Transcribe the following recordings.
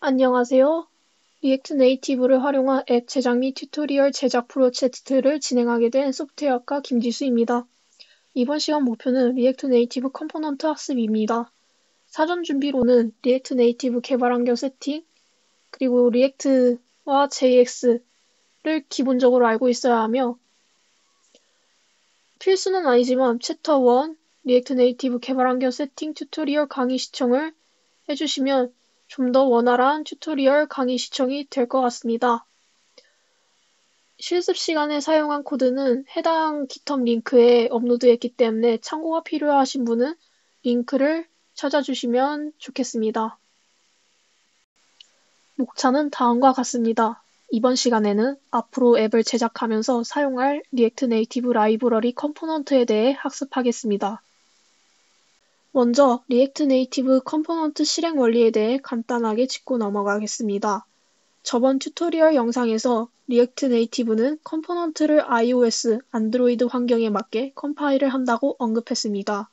안녕하세요. React Native를 활용한 앱 제작 및 tutorial 제작 프로젝트를 진행하게 된 소프트웨어학과 김지수입니다. 이번 시간 목표는 React Native component 학습입니다. 사전 준비로는 React Native 개발 환경 세팅, 그리고 React와 JSX를 기본적으로 알고 있어야 하며 필수는 아니지만 챕터 1 React Native 개발 환경 세팅 tutorial 강의 시청을 해주시면 좀 더 원활한 tutorial 강의 시청이 될 것 같습니다. 실습 시간에 사용한 코드는 해당 GitHub 링크에 업로드했기 때문에 참고가 필요하신 분은 링크를 찾아주시면 좋겠습니다. 목차는 다음과 같습니다. 이번 시간에는 앞으로 앱을 제작하면서 사용할 React Native 라이브러리 component에 대해 학습하겠습니다. 먼저 React Native component 실행 원리에 대해 간단하게 짚고 넘어가겠습니다. 저번 tutorial 영상에서 React Native는 component를 iOS, 안드로이드 환경에 맞게 컴파일을 한다고 언급했습니다.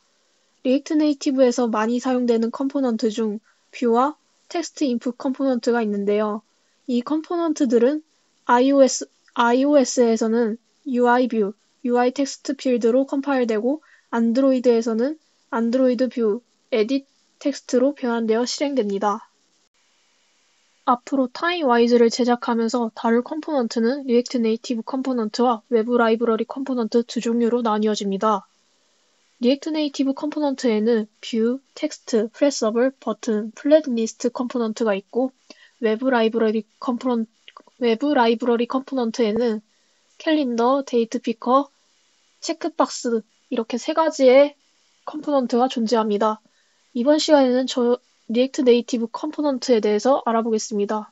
React Native에서 많이 사용되는 component 중 View와 TextInput component가 있는데요. 이 component들은 iOS, iOS에서는 UIView, UITextField로 컴파일되고 안드로이드에서는 Android View, EditText로 변환되어 실행됩니다. 앞으로 Timewise를 제작하면서 다룰 component는 React Native component와 외부 라이브러리 component 두 종류로 나뉘어집니다. React Native component에는 View, Text, Pressable, Button, FlatList component가 있고 외부 라이브러리 component에는 Calendar, DatePicker, Checkbox 이렇게 세 가지의 component가 존재합니다. 이번 시간에는 저 React Native component에 대해서 알아보겠습니다.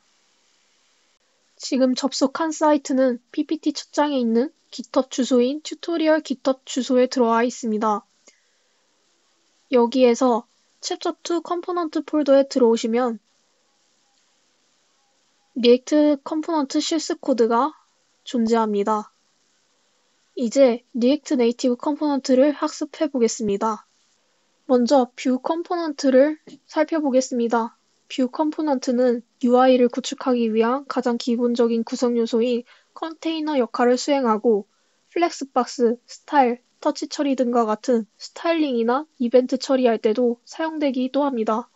지금 접속한 사이트는 PPT 첫 장에 있는 GitHub 주소인 tutorial GitHub 주소에 들어와 있습니다. 여기에서 챕터 2 component 폴더에 들어오시면 React component 실습 코드가 존재합니다. 이제 React Native component를 학습해 보겠습니다. 먼저 View component를 살펴보겠습니다. View component는 UI를 구축하기 위한 가장 기본적인 구성 요소인 컨테이너 역할을 수행하고 flexbox, 스타일, 터치 처리 등과 같은 styling이나 이벤트 처리할 때도 사용되기도 합니다.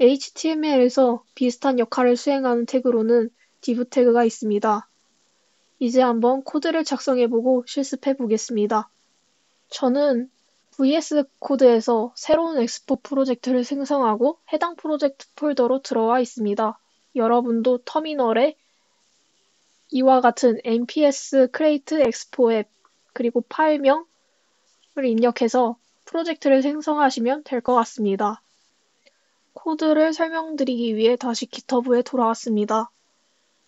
HTML에서 비슷한 역할을 수행하는 태그로는 div 태그가 있습니다. 이제 한번 코드를 작성해보고 실습해보겠습니다. 저는 VS Code에서 새로운 Expo 프로젝트를 생성하고 해당 프로젝트 폴더로 들어와 있습니다. 여러분도 터미널에 이와 같은 npx create expo app 그리고 파일명을 입력해서 프로젝트를 생성하시면 될 것 같습니다. 코드를 설명드리기 위해 다시 GitHub에 돌아왔습니다.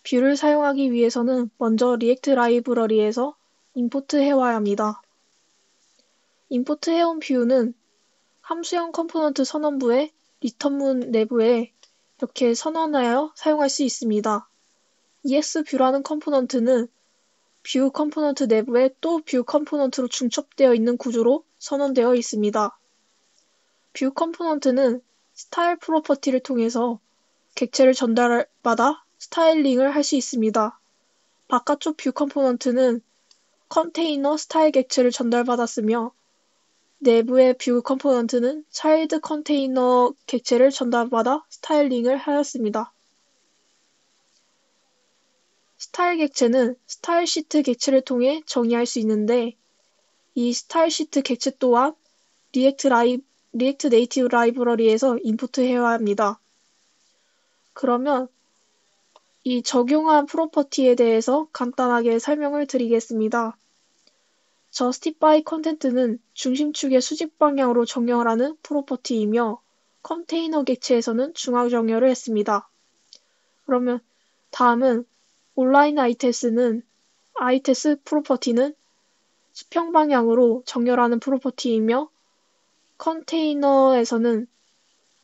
View를 사용하기 위해서는 먼저 React 라이브러리에서 import 해와야 합니다. import 해온 View는 함수형 component 선언부에 return문 내부에 이렇게 선언하여 사용할 수 있습니다. exView라는 컴포넌트는 View component 내부에 또 View component로 중첩되어 있는 구조로 선언되어 있습니다. View component는 style property를 통해서 객체를 전달받아 styling을 할 수 있습니다. 바깥쪽 View component는 container 스타일 객체를 전달받았으며 내부의 View component는 child container 객체를 전달받아 styling을 하였습니다. 스타일 객체는 StyleSheet 객체를 통해 정의할 수 있는데 이 StyleSheet 객체 또한 React 라이 React Native 라이브러리에서 인풋 해야 합니다. 그러면 이 적용한 property에 대해서 간단하게 설명을 드리겠습니다. justify content는 중심축의 수직 방향으로 정렬 하는 property이며 container 객체에서는 중앙 정렬을 했습니다. 그러면 다음은 align items는 items property는 수평 방향으로 정렬하는 property이며 container에서는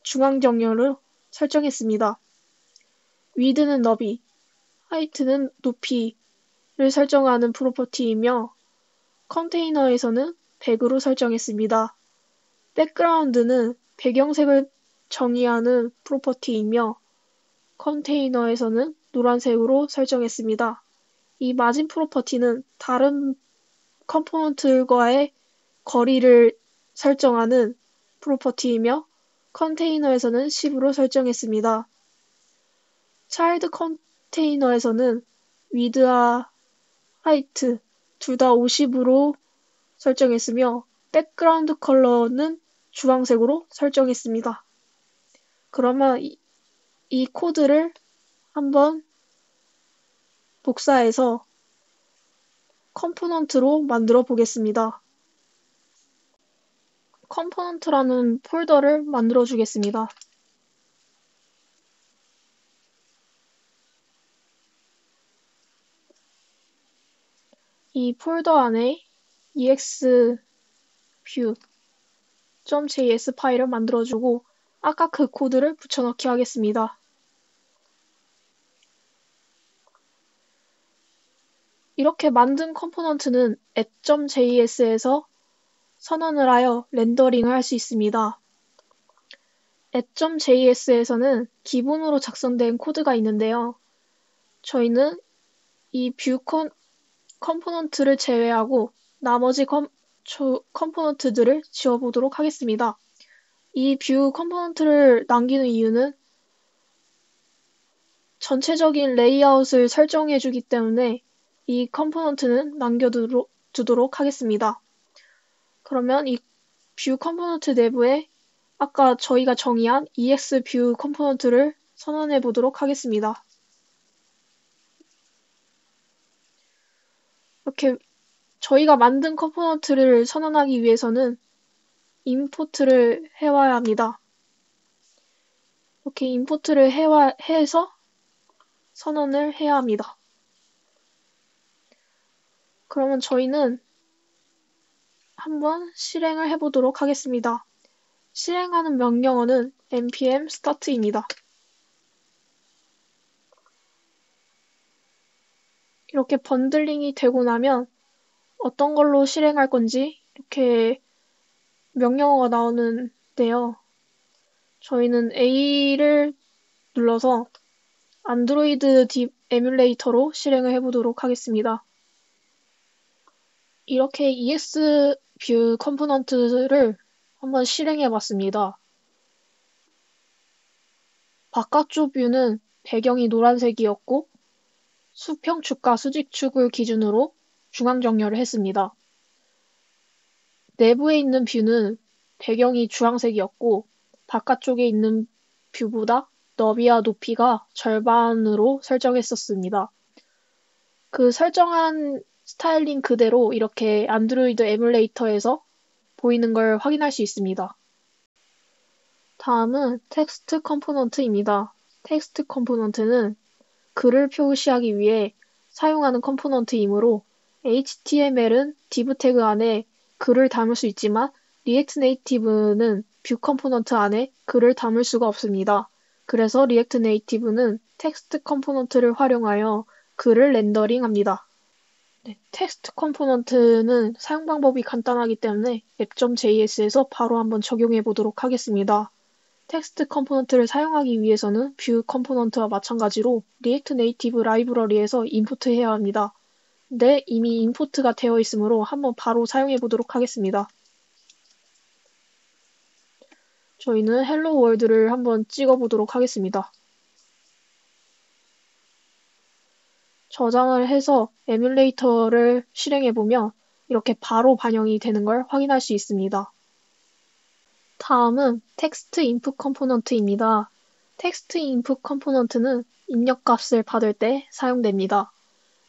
중앙 정렬을 설정했습니다. width는 너비, height는 높이를 설정하는 property이며 container에서는 100으로 설정했습니다. background는 배경색을 정의하는 property이며 container에서는 노란색으로 설정했습니다. 이 margin property는 다른 component과의 거리를 설정하는 property이며 container에서는 10으로 설정했습니다. child container에서는 width와 height 둘 다 50으로 설정했으며 background color는 주황색으로 설정했습니다. 그러면 이, 이 코드를 한번 복사해서 component로 만들어 보겠습니다. component라는 폴더를 만들어 주겠습니다. 이 폴더 안에 ExView.js 파일을 만들어주고 아까 그 코드를 붙여넣기 하겠습니다. 이렇게 만든 component는 App.js에서 선언을 하여 rendering을 할 수 있습니다. App.js에서는 기본으로 작성된 코드가 있는데요. 저희는 이 View component를 제외하고 나머지 컴, 초, component들을 지워보도록 하겠습니다. 이 View component를 남기는 이유는 전체적인 레이아웃을 설정해 주기 때문에 이 component는 남겨두도록 하겠습니다. 그러면 이 View component 내부에 아까 저희가 정의한 EXView 컴포넌트를 선언해 보도록 하겠습니다. 이렇게 저희가 만든 component를 선언하기 위해서는 import를 해와야 합니다. 이렇게 import를 해와, 해서 선언을 해야 합니다. 그러면 저희는 한번 실행을 해보도록 하겠습니다. 실행하는 명령어는 npm start입니다. 이렇게 bundling이 되고 나면 어떤 걸로 실행할 건지 이렇게 명령어가 나오는데요. 저희는 A를 눌러서 안드로이드 딥 emulator로 실행을 해보도록 하겠습니다. 이렇게 ESView 컴포넌트를 한번 실행해 봤습니다. 바깥쪽 View는 배경이 노란색이었고 수평축과 수직축을 기준으로 중앙 정렬을 했습니다. 내부에 있는 View는 배경이 주황색이었고 바깥쪽에 있는 View보다 너비와 높이가 절반으로 설정했었습니다. 그 설정한 스타일링 그대로 이렇게 안드로이드 emulator에서 보이는 걸 확인할 수 있습니다. 다음은 텍스트 component입니다. 텍스트 component는 글을 표시하기 위해 사용하는 컴포넌트이므로 HTML은 div 태그 안에 글을 담을 수 있지만 React Native는 뷰 component 안에 글을 담을 수가 없습니다. 그래서 React Native는 텍스트 component를 활용하여 글을 rendering합니다. 네, 텍스트 component는 사용 방법이 간단하기 때문에 app.js에서 바로 한번 적용해 보도록 하겠습니다. 텍스트 component를 사용하기 위해서는 view component와 마찬가지로 React Native 라이브러리에서 import해야 합니다. 근데 이미 import가 되어 있으므로 한번 바로 사용해 보도록 하겠습니다. 저희는 Hello World를 한번 찍어 보도록 하겠습니다. 저장을 해서 에뮬레이터를 실행해 보면 이렇게 바로 반영이 되는 걸 확인할 수 있습니다. 다음은 text input component입니다. text input component는 입력값을 받을 때 사용됩니다.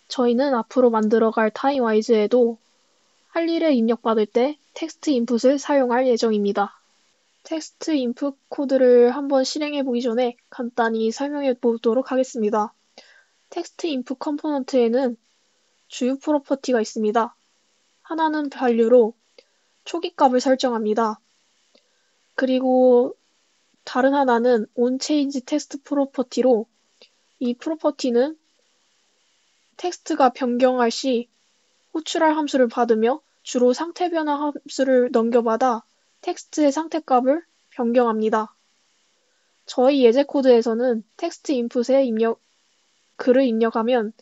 저희는 앞으로 만들어갈 타임와이즈에도 할 일을 입력받을 때 텍스트 인풋을 사용할 예정입니다. text input 코드를 한번 실행해 보기 전에 간단히 설명해 보도록 하겠습니다. text input 컴포넌트에는 주요 property가 있습니다. 하나는 value로 초기 값을 설정합니다. 그리고 다른 하나는 onChange text property로 이 프로퍼티는 텍스트가 변경할 시 호출할 함수를 받으며 주로 상태 변화 함수를 넘겨받아 텍스트의 상태 값을 변경합니다. 저희 예제 코드에서는 text input에 입력, 글을 입력하면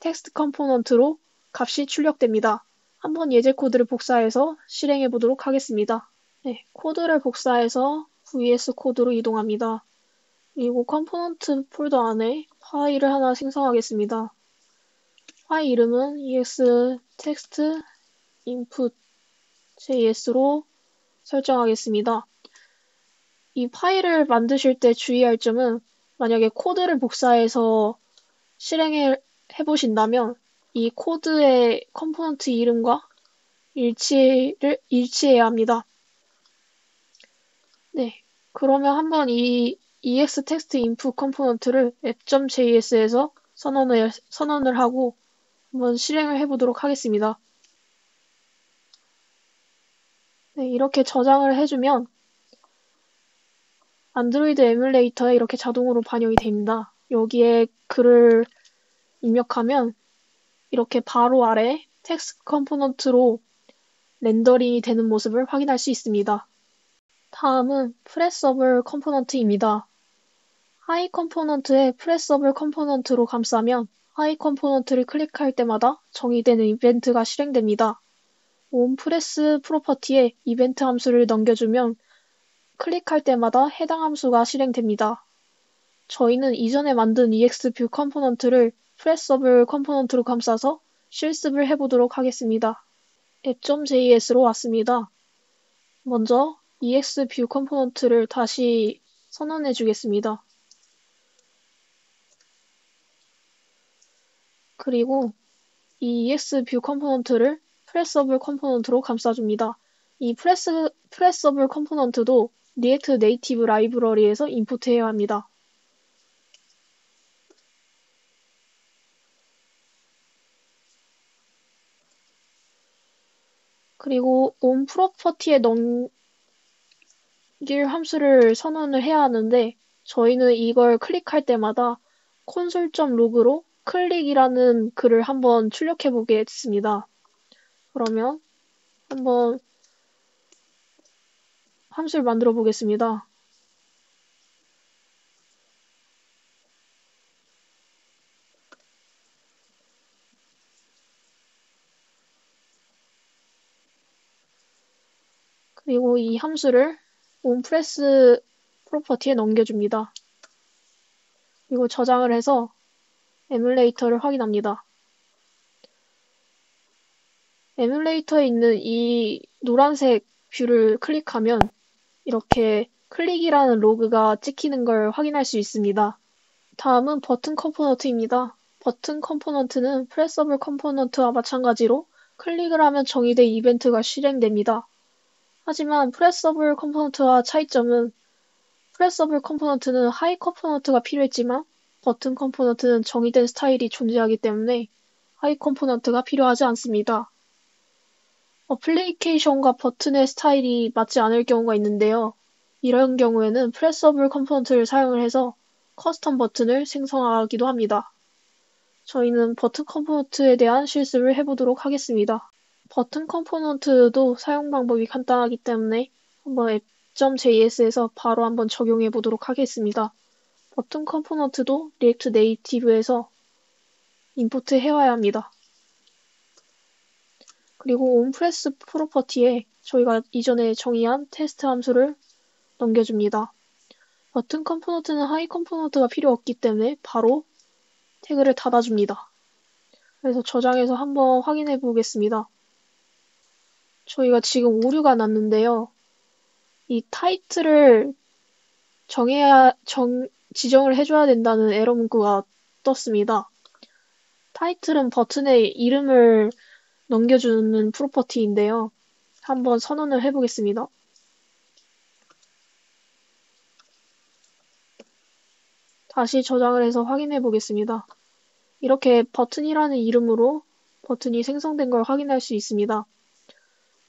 텍스트 component로 값이 출력됩니다. 한번 예제 코드를 복사해서 실행해 보도록 하겠습니다. 네, 코드를 복사해서 VS 코드로 이동합니다. 그리고 component 폴더 안에 파일을 하나 생성하겠습니다. 파일 이름은 extext input js로 설정하겠습니다. 이 파일을 만드실 때 주의할 점은 만약에 코드를 복사해서 실행해 보신다면 이 코드의 component 이름과 일치를 일치해야 합니다. 네, 그러면 한번 이 extext input 컴포넌트를 app.js에서 선언을 선언을 하고 한번 실행을 해보도록 하겠습니다. 네, 이렇게 저장을 해주면 안드로이드 에뮬레이터에 이렇게 자동으로 반영이 됩니다. 여기에 글을 입력하면 이렇게 바로 아래 텍스트 component로 rendering이 되는 모습을 확인할 수 있습니다. 다음은 pressable component입니다. 하위 component에 pressable component로 감싸면 하위 component를 클릭할 때마다 정의되는 이벤트가 실행됩니다. onPress property에 이벤트 함수를 넘겨주면 클릭할 때마다 해당 함수가 실행됩니다. 저희는 이전에 만든 EXView component를 pressable component로 감싸서 실습을 해보도록 하겠습니다. app.js로 왔습니다. 먼저 EXView component를 다시 선언해 주겠습니다. 그리고 이 EXView component를 pressable component로 감싸줍니다. 이 press, pressable component도 React Native 라이브러리에서 import해야 합니다. 그리고 on property에 넘길 함수를 선언을 해야 하는데 저희는 이걸 클릭할 때마다 콘솔.log로 클릭이라는 글을 한번 출력해 보겠습니다. 그러면 한번 함수를 만들어 보겠습니다. 그리고 이 함수를 onPress property에 넘겨줍니다. 그리고 저장을 해서 에뮬레이터를 확인합니다. 에뮬레이터에 있는 이 노란색 뷰를 클릭하면 이렇게 클릭이라는 로그가 찍히는 걸 확인할 수 있습니다. 다음은 버튼 component입니다. 버튼 component는 pressable component와 마찬가지로 클릭을 하면 정의된 이벤트가 실행됩니다. 하지만 pressable component와 차이점은 pressable component는 하위 component가 필요했지만 버튼 component는 정의된 스타일이 존재하기 때문에 하위 component가 필요하지 않습니다. 어플리케이션과 버튼의 스타일이 맞지 않을 경우가 있는데요. 이런 경우에는 pressable component를 사용을 해서 custom 버튼을 생성하기도 합니다. 저희는 버튼 component에 대한 실습을 해보도록 하겠습니다. 버튼 component도 사용 방법이 간단하기 때문에 한번 앱.js에서 바로 한번 적용해 보도록 하겠습니다. 버튼 component도 React Native에서 import 해와야 합니다. 그리고 onPress property에 저희가 이전에 정의한 테스트 함수를 넘겨줍니다. 버튼 component는 하위 component가 필요 없기 때문에 바로 태그를 닫아줍니다. 그래서 저장해서 한번 확인해 보겠습니다. 저희가 지금 오류가 났는데요. 이 타이틀을 정해야, 정, 지정을 해줘야 된다는 에러 문구가 떴습니다. 타이틀은 버튼의 이름을 넘겨주는 property인데요. 한번 선언을 해보겠습니다. 다시 저장을 해서 확인해 보겠습니다. 이렇게 버튼이라는 이름으로 버튼이 생성된 걸 확인할 수 있습니다.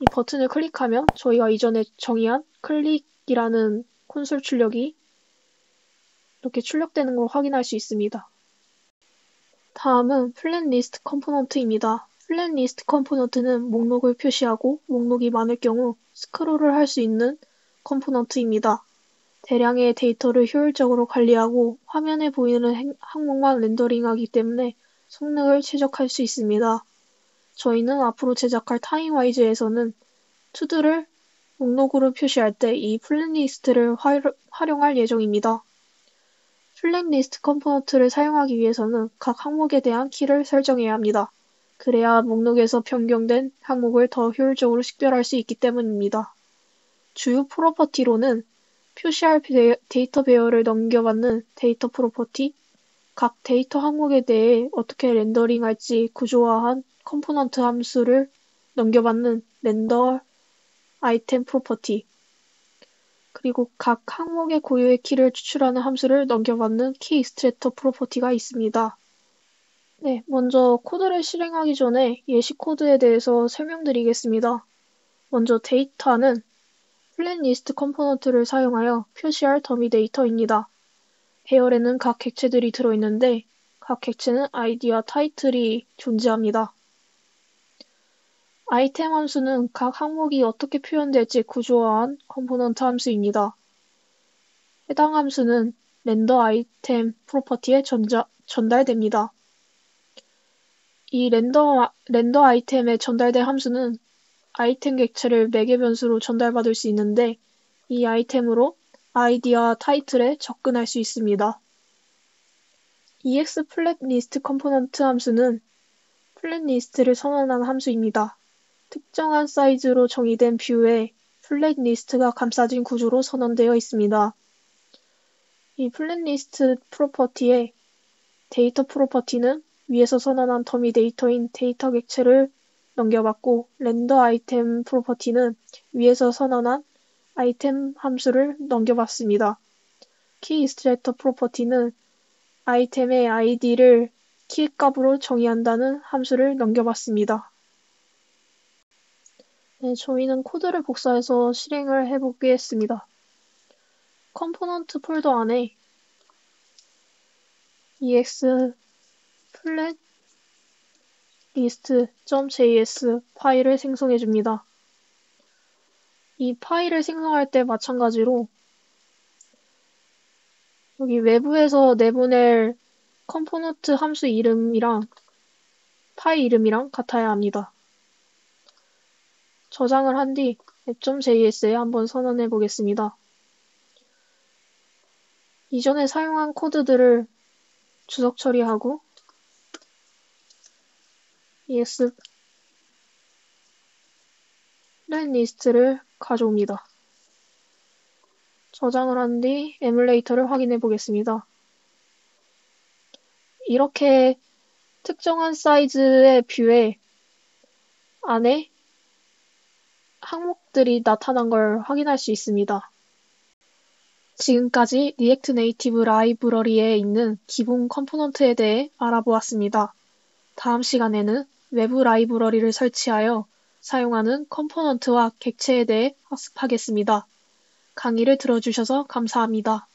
이 버튼을 클릭하면 저희가 이전에 정의한 클릭이라는 콘솔 출력이 이렇게 출력되는 걸 확인할 수 있습니다. 다음은 flat list component입니다. flat list component는 목록을 표시하고 목록이 많을 경우 스크롤을 할 수 있는 component입니다. 대량의 데이터를 효율적으로 관리하고 화면에 보이는 항목만 rendering하기 때문에 성능을 최적할 수 있습니다. 저희는 앞으로 제작할 타임와이즈에서는 to-do를 목록으로 표시할 때 이 flat list를 활용할 예정입니다. flat list component를 사용하기 위해서는 각 항목에 대한 키를 설정해야 합니다. 그래야 목록에서 변경된 항목을 더 효율적으로 식별할 수 있기 때문입니다. 주요 property로는 표시할 데이터 배열을 넘겨받는 data property, 각 데이터 항목에 대해 어떻게 rendering할지 구조화한 component 함수를 넘겨받는 render item property, 그리고 각 항목의 고유의 키를 추출하는 함수를 넘겨받는 key extractor property가 있습니다. 네, 먼저 코드를 실행하기 전에 예시 코드에 대해서 설명드리겠습니다. 먼저 데이터는 flat list component를 사용하여 표시할 더미 데이터입니다. 배열에는 각 객체들이 들어있는데 각 객체는 아이디와 타이틀이 존재합니다. 아이템 함수는 각 항목이 어떻게 표현될지 구조화한 component 함수입니다. 해당 함수는 render item property에 전자, 전달됩니다. 이 render, render item에 전달된 함수는 아이템 객체를 매개 변수로 전달받을 수 있는데 이 아이템으로 아이디와 타이틀에 접근할 수 있습니다. ex flat list component 함수는 flat list를 선언한 함수입니다. 특정한 사이즈로 정의된 view에 flat list가 감싸진 구조로 선언되어 있습니다. 이 flat list property의 data property는 위에서 선언한 더미 데이터인 데이터 객체를 넘겨받고 render item property는 위에서 선언한 아이템 함수를 넘겨받습니다. key extractor property는 아이템의 아이디를 키 값으로 정의한다는 함수를 넘겨받습니다. 네, 저희는 코드를 복사해서 실행을 해보겠습니다. component 폴더 안에 ex flat list.js 파일을 생성해 줍니다. 이 파일을 생성할 때 마찬가지로 여기 외부에서 내보낼 component 함수 이름이랑 파일 이름이랑 같아야 합니다. 저장을 한 뒤 app.js에 한번 선언해 보겠습니다. 이전에 사용한 코드들을 주석 처리하고 ES 랜 리스트를 가져옵니다. 저장을 한 뒤 emulator를 확인해 보겠습니다. 이렇게 특정한 사이즈의 view에 안에 항목들이 나타난 걸 확인할 수 있습니다. 지금까지 리액트 네이티브 라이브러리에 있는 기본 component에 대해 알아보았습니다. 다음 시간에는 외부 라이브러리를 설치하여 사용하는 component와 객체에 대해 학습하겠습니다. 강의를 들어주셔서 감사합니다.